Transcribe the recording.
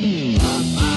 Mm.